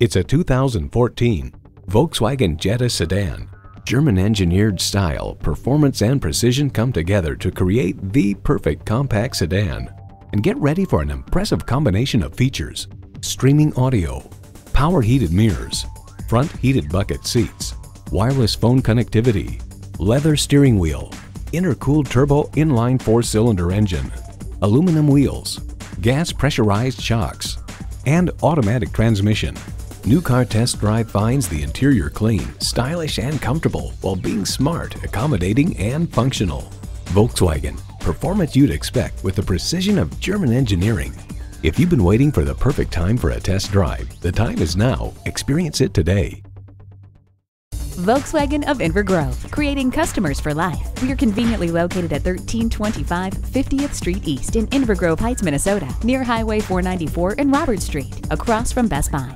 It's a 2014 Volkswagen Jetta sedan. German-engineered style, performance, and precision come together to create the perfect compact sedan. And get ready for an impressive combination of features. Streaming audio, power heated mirrors, front heated bucket seats, wireless phone connectivity, leather steering wheel, intercooled turbo inline four-cylinder engine, aluminum wheels, gas pressurized shocks, and automatic transmission. New Car Test Drive finds the interior clean, stylish, and comfortable while being smart, accommodating, and functional. Volkswagen, performance you'd expect with the precision of German engineering. If you've been waiting for the perfect time for a test drive, the time is now. Experience it today. Volkswagen of Inver Grove, creating customers for life. We are conveniently located at 1325 50th Street East in Inver Grove Heights, Minnesota, near Highway 494 and Robert Street, across from Best Buy.